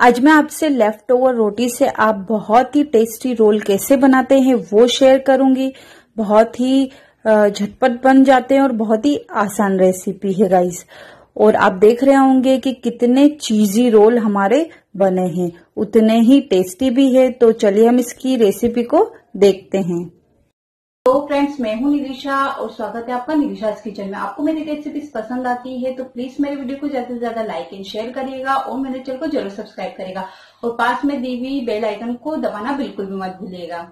आज मैं आपसे लेफ़्ट ओवर रोटी से आप बहुत ही टेस्टी रोल कैसे बनाते हैं वो शेयर करूँगी। बहुत ही झटपट बन जाते हैं और बहुत ही आसान रेसिपी है गाइस और आप देख रहे होंगे कि कितने चीजी रोल हमारे बने हैं। उतने ही टेस्टी भी है। तो चलिए हम इसकी रेसिपी को देखते हैं। तो फ्रेंड्स मैं हूँ निरीशा और स्वागत है आपका निदिशा किचन में। आपको मेरी रेसिपीज़ पसंद आती है तो प्लीज़ मेरे वीडियो को ज़्यादा से ज़्यादा लाइक एंड शेयर करिएगा और मेरे चैनल को ज़रूर सब्सक्राइब करेगा और पास में दी हुई बेल आइकन को दबाना बिल्कुल भी मत भूलिएगा।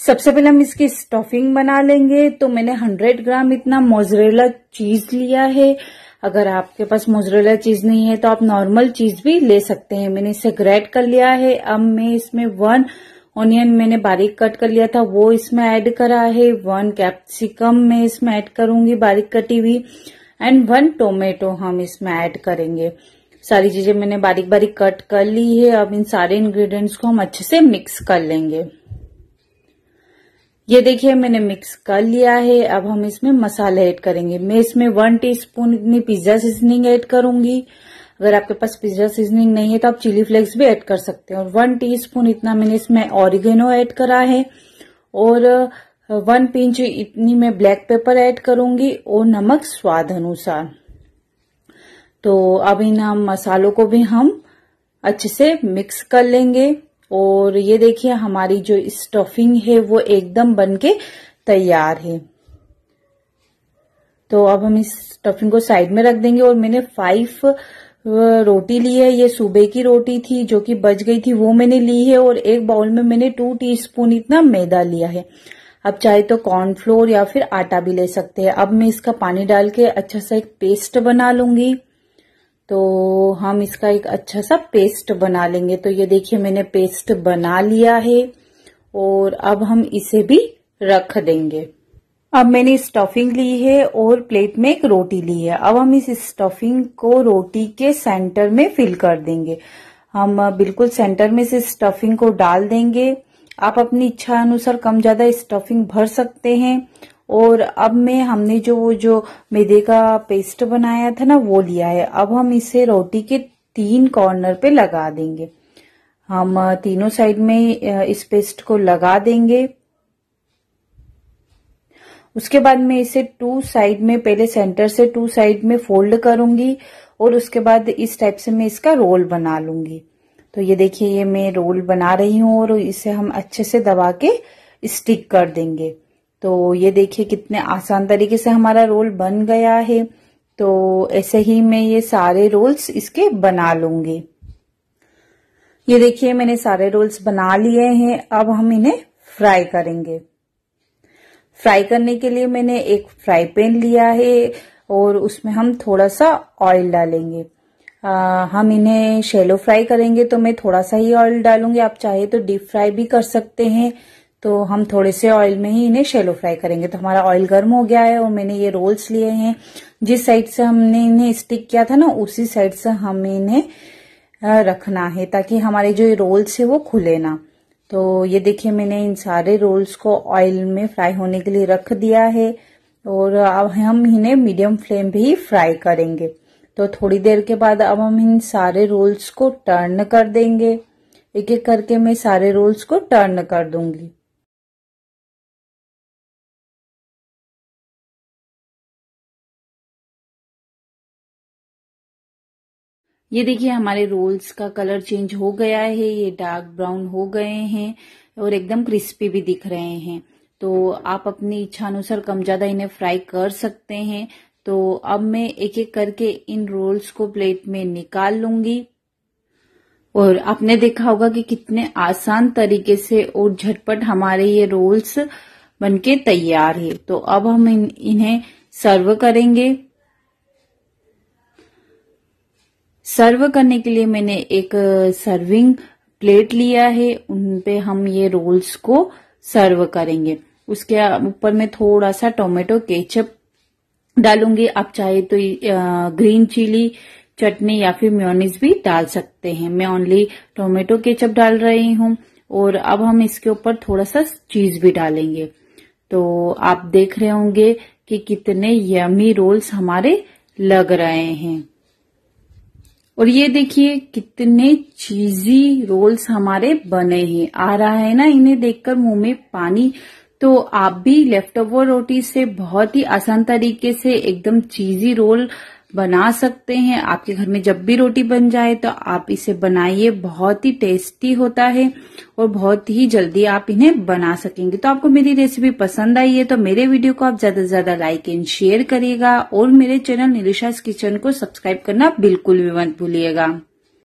सबसे पहले हम इसकी स्टफिंग बना लेंगे। तो मैंने 100 ग्राम इतना मोजरेला चीज़ लिया है। अगर आपके पास मोजरेला चीज़ नहीं है तो आप नॉर्मल चीज़ भी ले सकते हैं। मैंने इसे ग्रेट कर लिया है। अब मैं इसमें वन ऑनियन मैंने बारीक कट कर लिया था, वो इसमें ऐड करा है वन कैप्सिकम मैं इसमें ऐड करूँगी बारीक कटी हुई एंड वन टोमेटो हम इसमें ऐड करेंगे। सारी चीज़ें मैंने बारीक बारीक कट कर ली है, अब इन सारे इंग्रेडिएंट्स को हम अच्छे से मिक्स कर लेंगे। ये देखिए, मैंने मिक्स कर लिया है, अब हम इसमें मसाला ऐड करेंगे। मैं इसमें वन टीस्पून इतनी पिज्जा सीजनिंग ऐड करूँगी। अगर आपके पास पिज्जा सीजनिंग नहीं है तो आप चिली फ्लेक्स भी ऐड कर सकते हैं। और वन टीस्पून इतना मैंने इसमें ऑरिगेनो ऐड करा है। और वन पिंच इतनी मैं ब्लैक पेपर ऐड करूँगी और नमक स्वाद अनुसार। तो अब इन मसालों को भी हम अच्छे से मिक्स कर लेंगे। और ये देखिए, हमारी जो स्टफिंग है वो एकदम बनके तैयार है। तो अब हम इस स्टफिंग को साइड में रख देंगे और मैंने फाइव रोटी ली है, ये सुबह की रोटी थी जो कि बच गई थी, वो मैंने ली है और एक बाउल में मैंने टू टीस्पून इतना मैदा लिया है। अब चाहे तो कॉर्नफ्लोर या फिर आटा भी ले सकते हैं। अब मैं इसका पानी डाल के अच्छा सा एक पेस्ट बना लूँगी। तो हम इसका एक अच्छा सा पेस्ट बना लेंगे। तो ये देखिए मैंने पेस्ट बना लिया है और अब हम इसे भी रख देंगे। अब मैंने स्टफिंग ली है और प्लेट में एक रोटी ली है। अब हम इस स्टफिंग को रोटी के सेंटर में फिल कर देंगे। हम बिल्कुल सेंटर में से स्टफिंग को डाल देंगे। आप अपनी इच्छा अनुसार कम ज़्यादा स्टफिंग भर सकते हैं। और अब में हमने जो, वो जो मैदे का पेस्ट बनाया था ना, वो लिया है। अब हम इसे रोटी के तीन कॉर्नर पे लगा देंगे। हम तीनों साइड में इस पेस्ट को लगा देंगे। उसके बाद मैं इसे टू साइड में, पहले सेंटर से टू साइड में फोल्ड करूँगी और उसके बाद इस टाइप से मैं इसका रोल बना लूँगी। तो ये देखिए, ये मैं रोल बना रही हूँ और इसे हम अच्छे से दबा के स्टिक कर देंगे। तो ये देखिए कितने आसान तरीके से हमारा रोल बन गया है। तो ऐसे ही मैं ये सारे रोल्स इसके बना लूँगी। ये देखिए, मैंने सारे रोल्स बना लिए हैं। अब हम इन्हें फ्राई करेंगे। फ्राई करने के लिए मैंने एक फ्राई पैन लिया है और उसमें हम थोड़ा सा ऑयल डालेंगे। आ, हम इन्हें शेलो फ्राई करेंगे तो मैं थोड़ा सा ही ऑयल डालूँगी। आप चाहे तो डीप फ्राई भी कर सकते हैं। तो हम थोड़े से ऑयल में ही इन्हें शेलो फ्राई करेंगे। तो हमारा ऑयल गर्म हो गया है और मैंने ये रोल्स लिए हैं। जिस साइड से हमने इन्हें स्टिक किया था ना उसी साइड से हमें इन्हें रखना है ताकि हमारे जो रोल्स है वो खुले ना। तो ये देखिए, मैंने इन सारे रोल्स को ऑयल में फ्राई होने के लिए रख दिया है और अब हम इन्हें मीडियम फ्लेम पे ही फ्राई करेंगे। तो थोड़ी देर के बाद अब हम इन सारे रोल्स को टर्न कर देंगे। एक एक करके मैं सारे रोल्स को टर्न कर दूँगी। ये देखिए हमारे रोल्स का कलर चेंज हो गया है ये डार्क ब्राउन हो गए हैं और एकदम क्रिस्पी भी दिख रहे हैं। तो आप अपनी इच्छा अनुसार कम ज़्यादा इन्हें फ्राई कर सकते हैं। तो अब मैं एक एक करके इन रोल्स को प्लेट में निकाल लूँगी। और आपने देखा होगा कि कितने आसान तरीके से और झटपट हमारे ये रोल्स बनके तैयार है। तो अब हम इन, इन्हें सर्व करेंगे। सर्व करने के लिए मैंने एक सर्विंग प्लेट लिया है। उन पे हम ये रोल्स को सर्व करेंगे। उसके ऊपर में थोड़ा सा टोमेटो केचप डालूँगी। आप चाहे तो ग्रीन चिली चटनी या फिर म्योनीस भी डाल सकते हैं। मैं ओनली टोमेटो केचप डाल रही हूँ और अब हम इसके ऊपर थोड़ा सा चीज़ भी डालेंगे। तो आप देख रहे होंगे कि कितने यमी रोल्स हमारे लग रहे हैं। और ये देखिए कितने चीजी रोल्स हमारे बने हैं। आ रहा है ना इन्हें देखकर मुँह में पानी। तो आप भी लेफ़्ट ओवर रोटी से बहुत ही आसान तरीके से एकदम चीजी रोल बना सकते हैं। आपके घर में जब भी रोटी बन जाए तो आप इसे बनाइए। बहुत ही टेस्टी होता है और बहुत ही जल्दी आप इन्हें बना सकेंगे। तो आपको मेरी रेसिपी पसंद आई है तो मेरे वीडियो को आप ज़्यादा से ज़्यादा लाइक एंड शेयर करिएगा और मेरे चैनल निरिशास किचन को सब्सक्राइब करना बिल्कुल भी मत भूलिएगा।